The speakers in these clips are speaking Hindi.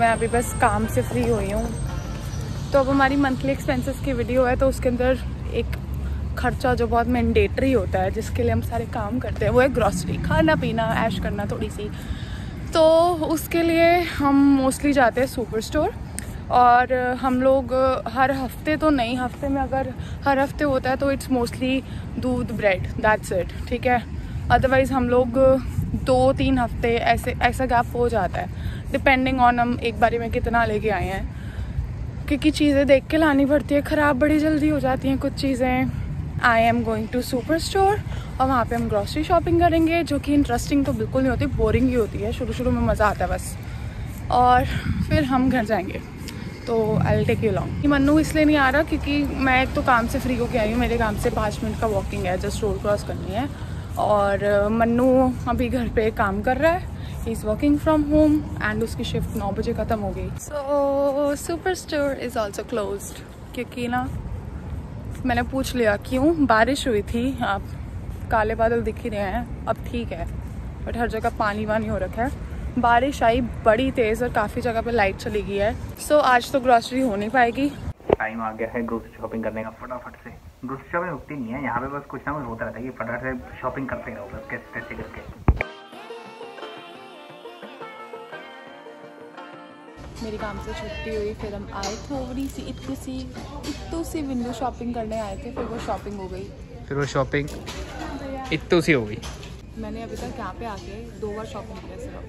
मैं अभी बस काम से फ्री हुई हूँ। तो अब हमारी मंथली एक्सपेंसेस की वीडियो है तो उसके अंदर एक खर्चा जो बहुत मैंडेटरी होता है, जिसके लिए हम सारे काम करते हैं, वो है ग्रॉसरी खाना पीना, ऐश करना थोड़ी सी। तो उसके लिए हम मोस्टली जाते हैं सुपर स्टोर और हम लोग हर हफ़्ते तो नहीं, हफ़्ते में अगर हर हफ़्ते होता है तो इट्स मोस्टली दूध ब्रेड दैट्स इट ठीक है? अदरवाइज़ हम लोग दो तीन हफ़्ते ऐसे, ऐसा गैप हो जाता है। डिपेंडिंग ऑन हम एक बारी में कितना लेके आए हैं। क्योंकि चीज़ें देख के लानी पड़ती है, ख़राब बड़ी जल्दी हो जाती हैं कुछ चीज़ें। I am going to super store और वहाँ पे हम ग्रॉसरी शॉपिंग करेंगे, जो कि इंटरेस्टिंग तो बिल्कुल नहीं होती बोरिंग ही होती है। शुरू शुरू में मज़ा आता है बस। और फिर हम घर जाएँगे। तो आई टेक यू लॉन्ग ये मन्नू इसलिए नहीं आ रहा, क्योंकि मैं एक तो काम से फ्री होके आई हूँ, मेरे काम से पाँच मिनट का वॉकिंग है जस्ट रोड क्रॉस करनी है। और मन्नू अभी घर पे काम कर रहा है। Is working from home and उसकी शिफ्ट नौ बजे ख़त्म हो गई। So super store is also close क्योंकि ना मैंने पूछ लिया क्यों? बारिश हुई थी आप काले बादल दिख ही रहे हैं अब ठीक है। बट हर जगह पानी वानी हो रखा है। बारिश आई बड़ी तेज़ और काफ़ी जगह पे लाइट चली गई है। सो so, आज तो ग्रॉसरी हो नहीं पाएगी। टाइम आ गया है ग्रोसरी शॉपिंग करने का फटाफट से। ग्रोसरी शॉपिंग रुकती नहीं है। यहाँ पे बस कुछ ना कुछ होता रहता है कि फटाफट से शॉपिंग करते रहो बस कैसे कैसे करके। मेरी काम से छुट्टी हुई फिर हम आए थोड़ी सी इतनी सी इतू सी विंडो शॉपिंग करने आए थे फिर वो शॉपिंग हो गई। फिर वो शॉपिंग इतू सी हो गई। मैंने अभी तक यहाँ पे आके दो बार शॉपिंग किया सिर्फ़।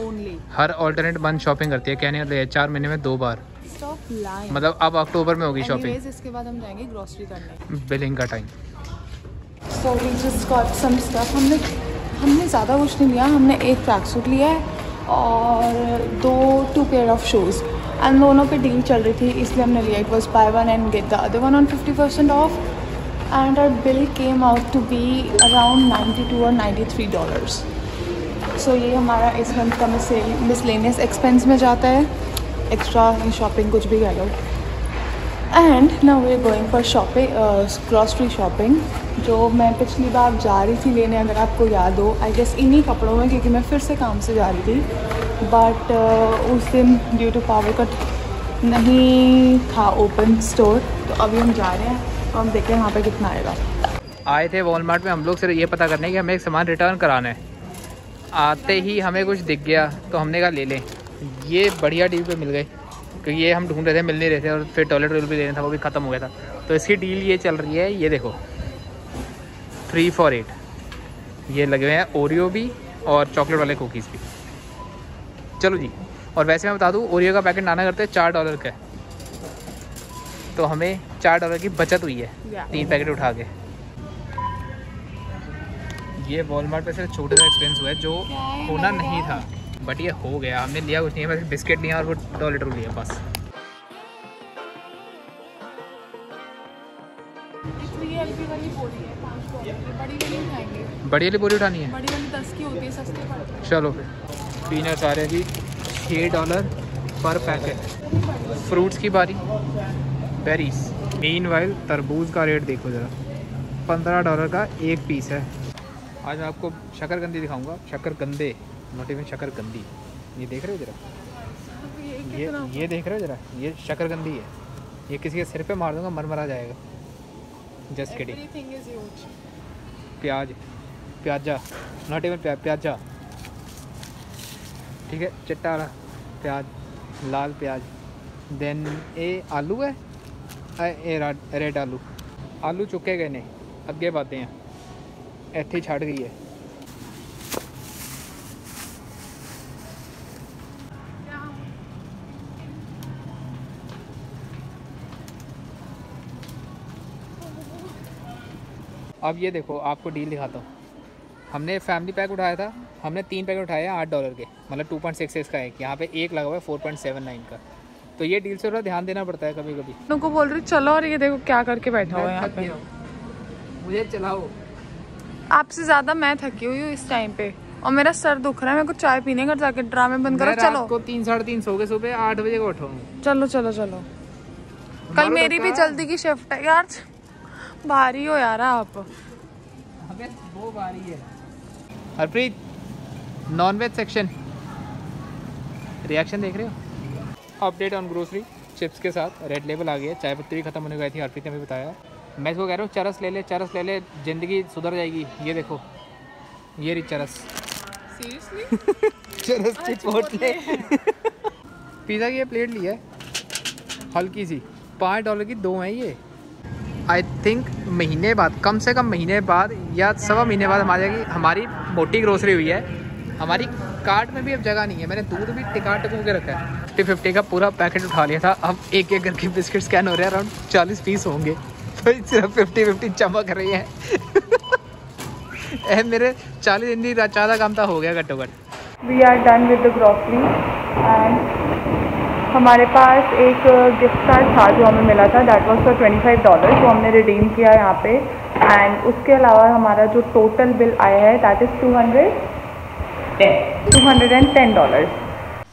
ओनली हर ऑल्टरनेट मंथ शॉपिंग करती है कहने चार महीने में दो बार। मतलब अब अक्टूबर में होगी शॉपिंग इसके बाद हम जाएँगे ग्रोसरी करने. बिलिंग का time so we just got some stuff हमने हमने ज़्यादा कुछ नहीं लिया. हमने एक ट्रैक सूट लिया है और दो two pair of shoes and दोनों पे डील चल रही थी इसलिए हमने लिया. It was buy one and get the other one on fifty percent off and our bill came out to be around ninety two और नाइन्टी थ्री डॉलर्स सो ये हमारा इस मंथ का मिसलेनियस एक्सपेंस में जाता है. एक्स्ट्रा शॉपिंग कुछ भी कह लो। एंड ना we going for shopping grocery shopping जो मैं पिछली बार जा रही थी लेने अगर आपको याद हो आई गेस इन्हीं कपड़ों में क्योंकि मैं फिर से काम से जा रही थी। बट uh, उस दिन ड्यू टू पावर कट नहीं था ओपन स्टोर तो अभी हम जा रहे हैं और हम देखें वहाँ पे कितना आएगा। आए थे वॉलमार्ट में हम लोग सिर्फ़ ये पता करने कि हमें एक सामान रिटर्न कराना है। आते ही हमें कुछ दिख गया तो हमने कहा ले लें। ये बढ़िया डील पे मिल गए क्योंकि ये हम ढूंढ रहे थे मिल नहीं रहे थे और फिर टॉयलेट रोल भी लेना था वो भी ख़त्म हो गया था। तो इसकी डील ये चल रही है ये देखो। थ्री फॉर एट ये लगे हुए हैं ओरियो भी और चॉकलेट वाले कुकीज़ भी। चलो जी और वैसे मैं बता दूँ ओरियो का पैकेट नाना करते हैं चार डॉलर का तो हमें चार डॉलर की बचत हुई है तीन पैकेट उठा के। ये वॉलमार्ट पे सिर्फ़ छोटा सा एक्सपेंस हुआ है जो होना नहीं था। बट ये हो गया हमने लिया कुछ नहीं है बस बिस्किट लिया और वो दो लीटर लिया बस। बड़ी वाली बोरी उठानी है? बड़ी वाली दस की होती है सस्ते चलो फिर पीनट्स आ रहे जी छः डॉलर पर पैकेट। फ्रूट्स की बारी। बेरीज। मीन वाइल तरबूज का रेट देखो ज़रा। पंद्रह डॉलर का एक पीस है। आज मैं आपको शकरकंदी दिखाऊँगा शकरकंदे नॉट इवन शकरकंदी। ये देख रहे हो जरा? ये ये देख रहे हो जरा? ये शकरकंदी है। ये किसी के सिर पे मार दूँगा मर मरा जाएगा जस्ट किडिंग प्याज। प्याजा। नॉट इवन प्या, प्याजा। ठीक है चिट्टा वाला प्याज लाल प्याज। देन ए आलू है? ए रेड आलू। आलू चुके गए ने अगे बातें हैं। इतने छड़ गई है। अब ये देखो आपको डील दिखाता हूँ। हमने फैमिली पैक उठाया था हमने तीन पैकेट उठाए हैं आठ डॉलर के मतलब टू पॉइंट सिक्स का एक यहाँ पे एक लगा हुआ है फोर पॉइंट सेवन नाइन का। तो ये डील से थोड़ा ध्यान देना पड़ता है कभी कभी उनको बोल रही चलो और ये देखो क्या करके बैठा हुआ है यहाँ पे। मुझे चलाओ। आपसे ज़्यादा मैं थकी हुई हूँ इस टाइम पे और मेरा सर दुख रहा है मेरे को चाय पीने का जाके ड्रामे बंद करो चलो। को तीन साढ़े तीन सौ के सुबह आठ बजे को उठो चलो चलो चलो। कल मेरी भी जल्दी की शिफ्ट है यार। भारी हो यार आप। वो भारी है। Harpreet non veg section reaction देख रहे हो? अपडेट ऑन ग्रोसरी चिप्स के साथ रेड लेबल आ गया चाय पत्ती भी खत्म होने गई थी हरप्रीत ने भी बताया। मैं इसको कह रहा हूँ चरस ले ले चरस ले ले ज़िंदगी सुधर जाएगी। ये देखो ये रही चरस। सीरियसली चरस चिपोटले पिज़्ज़ा की ये प्लेट ली है हल्की सी। पाँच डॉलर की दो हैं ये। आई थिंक महीने बाद, कम से कम महीने बाद या सवा महीने बाद हमारे हमारी मोटी ग्रोसरी हुई है। हमारी कार्ट में भी अब जगह नहीं है। मैंने दूध भी टिका टिकू के रखा है। फिफ्टी फिफ्टी का पूरा पैकेट उठा लिया था। अब एक एक करके बिस्किट स्कैन हो रहे हैं। अराउंड चालीस पीस होंगे। तो सिर्फ़ फिफ्टी फिफ्टी चमक रही है। मेरे चालीस दिन ज़्यादा काम था हो गया घट्टो घट we are done with the grocery and हमारे पास एक गिफ्ट कार्ड था जो हमें मिला था that was for twenty five dollar जो हमने रिडीम किया यहाँ पे। एंड उसके अलावा हमारा जो टोटल बिल आया है that is two hundred two hundred and ten dollar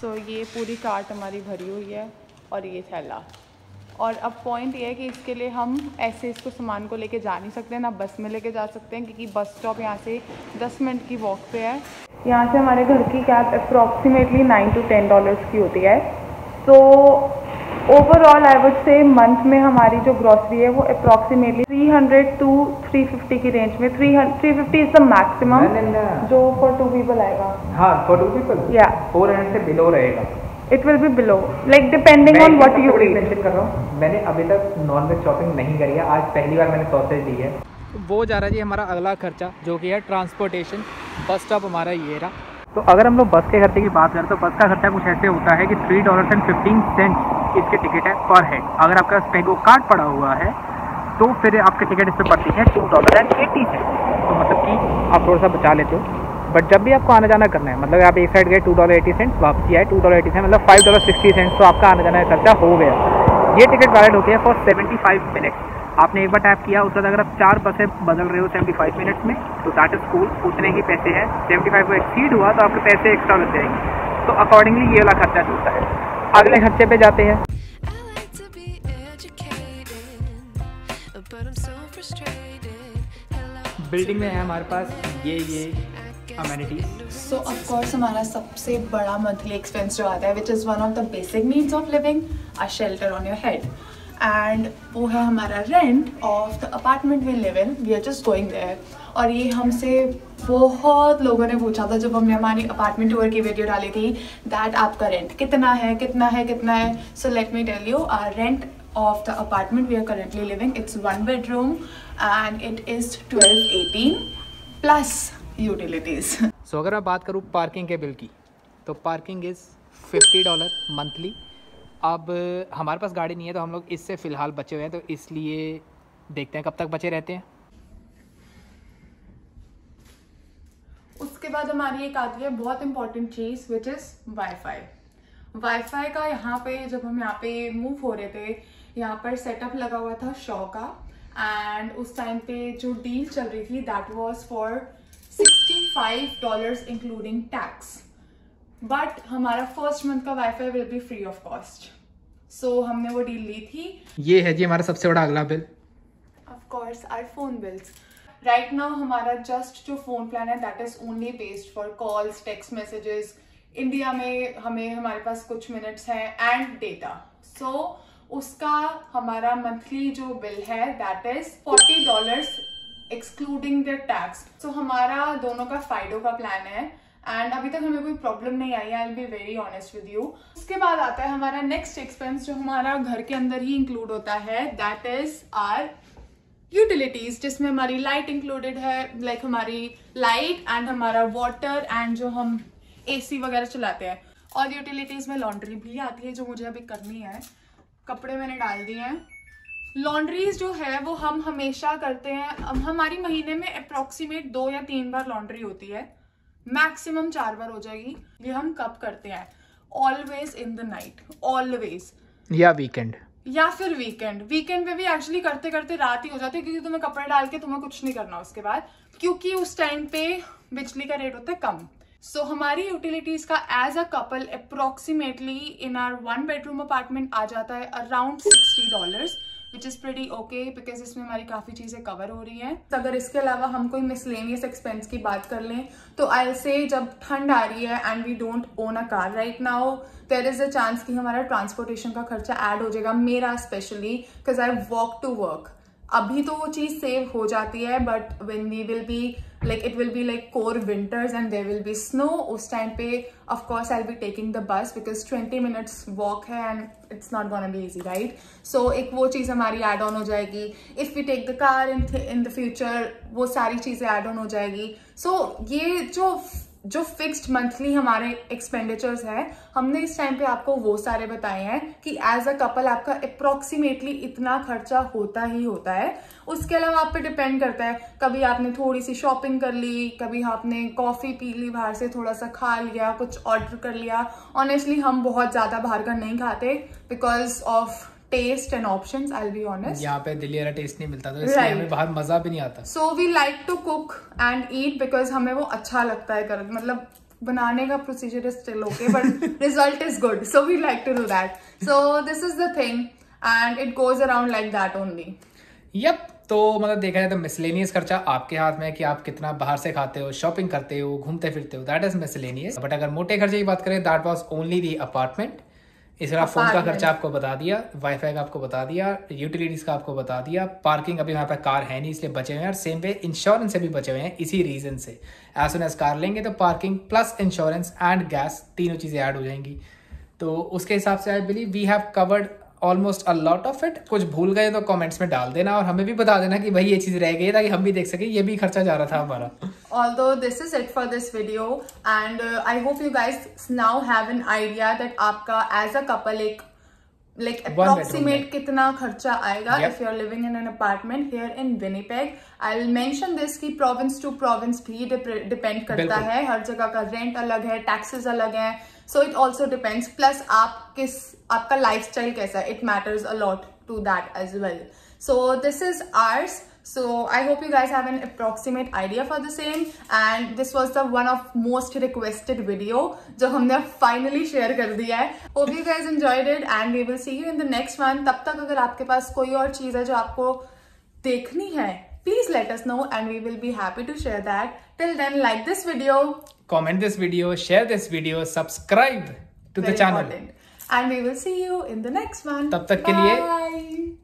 so ये पूरी कार्ट हमारी भरी हुई है और ये थैला। और अब पॉइंट ये है कि इसके लिए हम ऐसे इसको सामान को लेके जा नहीं सकते ना बस में लेके जा सकते हैं क्योंकि बस स्टॉप यहाँ से 10 मिनट की वॉक पे है। यहाँ से हमारे घर की cab approximately nine to ten dollars की होती है। तो overall I would say month में हमारी जो ग्रॉसरी है वो अप्रॉक्सीमेटली 300 टू 350 की रेंज में 300 350 इज़ द मैक्सिमम जो फॉर टू पीपल आएगा। हाँ फॉर टू पीपल या 400 से बिलो रहेगा। It will be below like depending on what you mention कर रहा हूँ। मैंने अभी तक नॉन वेज शॉपिंग नहीं करी है। आज पहली बार मैंने सॉसेज ली है। वो जा रहा है जी हमारा अगला खर्चा जो कि है ट्रांसपोर्टेशन बस स्टॉप हमारा ये रहा। तो अगर हम लोग बस के खर्चे की बात करें तो बस का खर्चा कुछ ऐसे होता है कि three dollar and fifteen cent इसकी टिकट है पर हेड अगर आपका पेगो कार्ड पड़ा हुआ है तो फिर आपकी टिकट इस पर पड़ती है two dollar and eighty cent तो मतलब कि आप थोड़ा सा बचा लेते हो। बट जब भी आपको आना जाना करना है मतलब आप एक साइड गए टू डॉलर एटी सेंट वापसी आए टू डॉलर एटी सेंट मतलब फाइव डॉलर सिक्सटी सेंट तो आपका आना जाना खर्चा हो गया। ये टिकट वैलिड होती है फॉर सेवेंटी फाइव मिनट्स आपने एक बार टैप किया उसके बाद अगर आप चार बसें बदल रहे हो सेवेंटी फाइव मिनट्स में तो दैट इज़ कूल उतने ही पैसे हैं। सेवेंटी फाइव को एक्सीड हुआ तो आपके पैसे एक्स्ट्रा लग जाएँगे। तो अकॉर्डिंगली ये वाला खर्चा चलता है। अगले खर्चे पे जाते हैं। बिल्डिंग में है हमारे पास ये ये अमेनिटीज सो ऑफ़ कोर्स हमारा सबसे बड़ा मंथली एक्सपेंस जो आता है which is one of the basic needs of living a shelter on your head and वो है हमारा rent of the apartment we live in we are just going there और ये हमसे बहुत लोगों ने पूछा था जब हमने हमारी अपार्टमेंट टूर की वीडियो डाली थी दैट आपका रेंट कितना है कितना है कितना है? So let me tell you our rent of the apartment we are currently living, it's one bedroom and it is 1218 plus utilities. So अगर मैं बात करूँ पार्किंग के बिल की तो parking is fifty dollar monthly अब हमारे पास गाड़ी नहीं है तो हम लोग इससे फ़िलहाल बचे हुए हैं तो इसलिए देखते हैं कब तक बचे रहते हैं। उसके बाद हमारी एक आती है बहुत इंपॉर्टेंट चीज़ विच इज़ वाईफाई वाईफाई का यहाँ पे जब हम यहाँ पे मूव हो रहे थे, यहाँ पर सेटअप लगा हुआ था शो का एंड उस टाइम पे जो डील चल रही थी that was for sixty five dollars including tax but हमारा फ़र्स्ट मंथ का wifi will be free of cost so हमने वो डील ली थी। ये है जी हमारा सबसे बड़ा अगला bill of course our phone bills right now हमारा जस्ट जो फ़ोन प्लान है that is only based for calls text messages India में हमें हमारे पास कुछ मिनट्स हैं एंड डेटा सो उसका हमारा मंथली जो बिल है that is forty dollars excluding the tax so हमारा दोनों का फाइडो का प्लान है। एंड अभी तक हमें कोई प्रॉब्लम नहीं I I'll be very honest with you उसके बाद आता है हमारा नेक्स्ट एक्सपेंस जो हमारा घर के अंदर ही इंक्लूड होता है दैट इज़ आर यूटिलिटीज जिसमें हमारी लाइट इंक्लूडेड है लाइक हमारी लाइट एंड हमारा वाटर एंड जो हम एसी वगैरह चलाते हैं. और यूटिलिटीज में लॉन्ड्री भी आती है, जो मुझे अभी करनी है. कपड़े मैंने डाल दिए हैं. लॉन्ड्रीज जो है, वो हम हमेशा करते हैं. हमारी महीने में अप्रोक्सीमेट दो या तीन बार लॉन्ड्री होती है. मैक्सिमम चार बार हो जाएगी। ये हम कब करते हैं? Always in the night always या वीकेंड या फिर वीकेंड वीकेंड पे भी एक्चुअली करते करते रात ही हो जाती है क्योंकि तुम्हें कपड़े डाल के तुम्हें कुछ नहीं करना उसके बाद। क्योंकि उस टाइम पे बिजली का रेट होता है कम। सो so, हमारी यूटिलिटीज का as a couple approximately in our one bedroom apartment आ जाता है around sixty dollar which is pretty okay because इसमें हमारी काफ़ी चीज़ें कवर हो रही हैं। अगर इसके अलावा हम कोई मिसलेनियस एक्सपेंस की बात कर लें तो आई से जब ठंड आ रही है and we don't own a car right now there is a chance कि हमारा ट्रांसपोर्टेशन का खर्चा ऐड हो जाएगा, मेरा specially because I walk to work अभी तो वो चीज़ सेव हो जाती है but when we will be like it will be like core winters and there will be snow उस टाइम पे of course I be taking the bus because twenty minutes walk है and it's not gonna be easy right so एक वो चीज़ हमारी एड ऑन हो जाएगी। If we take the car in in the future वो सारी चीज़ें एड ऑन हो जाएगी। सो so, ये जो जो फिक्स्ड मंथली हमारे एक्सपेंडिचर्स हैं, हमने इस टाइम पे आपको वो सारे बताए हैं कि एज अ कपल आपका अप्रोक्सीमेटली इतना खर्चा होता ही होता है। उसके अलावा आप पे डिपेंड करता है, कभी आपने थोड़ी सी शॉपिंग कर ली, कभी आपने कॉफ़ी पी ली, बाहर से थोड़ा सा खा लिया, कुछ ऑर्डर कर लिया। ऑनेस्टली हम बहुत ज़्यादा बाहर का नहीं खाते because of taste and option I be honest यहाँ पे दिल्ली वाला टेस्ट नहीं मिलता तो इसलिए right. हमें बाहर मज़ा भी नहीं आता। So we like to cook and eat because हमें वो अच्छा लगता है कर मतलब बनाने का procedure is still okay but result is good so we like to do that so this is the thing and it goes around like that only yep तो मतलब देखा जाए तो मिसलेनियस खर्चा आपके हाथ में है कि आप कितना बाहर से खाते हो शॉपिंग करते हो घूमते फिरते हो दैट इज़ मिसलेनियस बट अगर मोटे खर्चे की बात करें that was only the apartment इस तरह फ़ोन का खर्चा आपको बता दिया वाईफाई का आपको बता दिया यूटिलिटीज का आपको बता दिया पार्किंग अभी हमारे पर कार है नहीं इसलिए बचे हुए हैं और सेम वे इंश्योरेंस से भी बचे हुए हैं इसी रीजन से। एज सुन एज कार लेंगे तो parking plus insurance and gas तीनों चीज़ें ऐड हो जाएँगी। तो उसके हिसाब से I believe we have covered almost a lot of it कुछ भूल गए तो कमेंट्स में डाल देना और हमें भी बता देना कि भाई ये चीज़ रह गई ताकि हम भी देख सके ये भी खर्चा जा रहा था हमारा। Although this is it for this video and I hope you guys now have an idea that आपका एज अ कपल एक लाइक अप्रोक्सीमेट कितना खर्चा आएगा if you are living in an apartment here in Winnipeg I mention this की प्रोविंस टू प्रोविंस भी डिपेंड करता है। हर जगह का रेंट अलग है टैक्सेस अलग है। So it also depends plus आप किस आपका लाइफ स्टाइल कैसा है? It matters a lot to that as well so this is ours so I hope you guys have an approximate idea for the same and this was the one of most requested video जो हमने फाइनली शेयर कर दिया है. Hope you guys enjoyed it and we will see you in the next one तब तक अगर आपके पास कोई और चीज़ है जो आपको देखनी है please let us know and we will be happy to share that. Till then like this video. Comment this video share this video subscribe to Very the channel. important. And we will see you in the next one. tab tak ke liye